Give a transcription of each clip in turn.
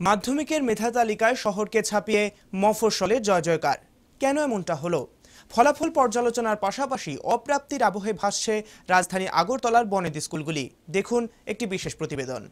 মাধ্যমিকের মেধা তালিকায় শহরকে ছাপিয়ে মফস্বলে জয় জয়কার। কেন এমনটা হলো? ফলাফল পর্যালোচনার পাশাপাশি অপ্রাপ্তির আবহে ভাসছে রাজধানী আগরতলার বনেদ স্কুলগুলি। দেখুন একটি বিশেষ প্রতিবেদন।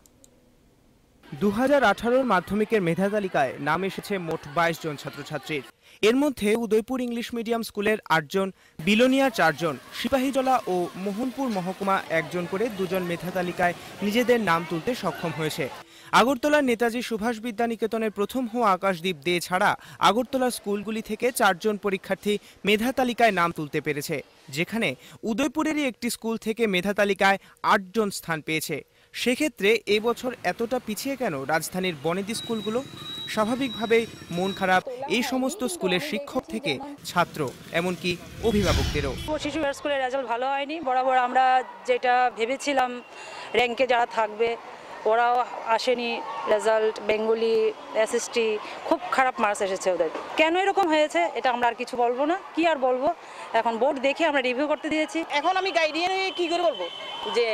দু হাজার মাধ্যমিকের মেধা তালিকায় নাম এসেছে মোট বাইশ জন ছাত্রছাত্রীর। এর মধ্যে উদয়পুর ইংলিশ মিডিয়াম স্কুলের আটজন, বিলোনিয়ার চারজন, সিপাহীজলা ও মোহনপুর মহকুমা একজন করে দুজন মেধা তালিকায় নিজেদের নাম তুলতে সক্ষম হয়েছে। আগরতলার নেতাজি সুভাষ বিদ্যানিকেতনের প্রথম হওয়া আকাশদ্বীপ দে ছাড়া আগরতলার স্কুলগুলি থেকে চারজন পরীক্ষার্থী মেধা তালিকায় নাম তুলতে পেরেছে, যেখানে উদয়পুরেরই একটি স্কুল থেকে মেধা তালিকায় আটজন স্থান পেয়েছে। সেক্ষেত্রে এবছর এতটা পিছিয়ে কেন রাজধানীর বনেদি স্কুলগুলো? স্বাভাবিকভাবেই মন খারাপ এই সমস্ত স্কুলের শিক্ষক থেকে ছাত্র এমনকি অভিভাবকদেরও। শিশু স্কুলের রেজাল্ট ভালো হয়নি। বরাবর আমরা যেটা ভেবেছিলাম র্যাঙ্কে যারা থাকবে ওরাও আসেনি রেজাল্ট বেঙ্গলি এসএসটি খুব খারাপ মার্কস এসেছে ওদের। কেন এরকম হয়েছে এটা আমরা আর কিছু বলব না। কি আর বলব? এখন বোর্ড দেখে আমরা রিভিউ করতে দিয়েছি। এখন আমি গাইডিয়ানে কী করে বলব যে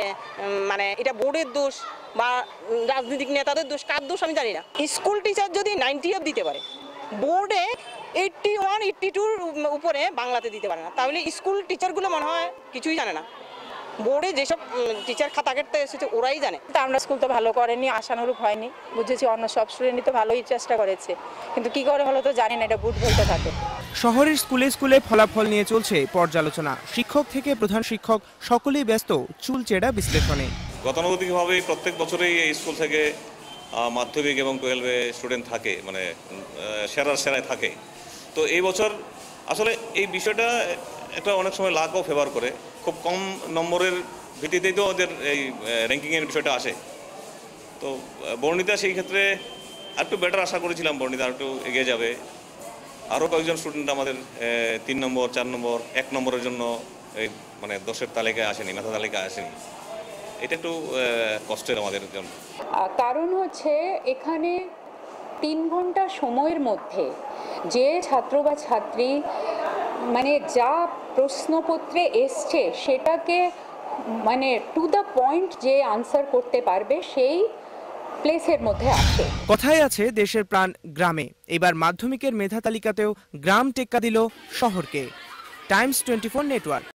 মানে এটা বোর্ডের দোষ বা রাজনৈতিক নেতাদের দোষ কার দোষ আমি জানি না। স্কুল টিচার যদি নাইনটি আপ দিতে পারে বোর্ডে এইটটি ওয়ান এইটটি টুর উপরে বাংলাতে দিতে পারে না। তাহলে স্কুল টিচারগুলো মনে হয় কিছুই জানে না। বোর্ডে যেসব টিচার খাতা কাটতে এসেছে ওরাই জানে। তা আমরা স্কুল তো ভালো করেনি আশানুরূপ হয়নি। বুঝেছি অন্য সব স্টুডেন্টই তো ভালোই চেষ্টা করেছে। কিন্তু কি করে হলো তো জানি না এটা বুট বলতে থাকে। শহরের স্কুলে স্কুলে ফলাফল নিয়ে চলছে পর্যালোচনা। শিক্ষক থেকে প্রধান শিক্ষক সকলেই ব্যস্ত চুলচেরা বিশ্লেষণে। গতানুগতিকভাবে প্রত্যেক বছরেই এই স্কুল থেকে মাধ্যমিক এবং টুয়েলভে স্টুডেন্ট থাকে মানে সেরার সেরায় থাকে। তো এই বছর আসলে এই বিষয়টা একটা অনেক সময় লাকও ফেভার করে। খুব কম নম্বরের ভিত্তিতেই তো ওদের এই র্যাঙ্কিংয়ের বিষয়টা আসে। তো বর্ণিতা সেই ক্ষেত্রে আরেকটু বেটার আশা করেছিলাম, বর্ণিতা আরেকটু এগিয়ে যাবে। আরও কয়েকজন স্টুডেন্ট আমাদের তিন নম্বর, চার নম্বর, এক নম্বরের জন্য এই মানে দশের তালিকায় আসেনি, মেধা তালিকায় আসেনি। এটা একটু কষ্টের আমাদের জন্য। কারণ হচ্ছে এখানে তিন ঘণ্টা সময়ের মধ্যে যে ছাত্র বা ছাত্রী মানে যা প্রশ্নপত্রে এসছে সেটাকে মানে টু দ্য পয়েন্ট যে আনসার করতে পারবে সেই প্লেসের মধ্যে আসে। কথায় আছে দেশের প্রাণ গ্রামে। এবার মাধ্যমিকের মেধা তালিকাতেও গ্রাম টেক্কা দিল শহরকে। Times twenty four network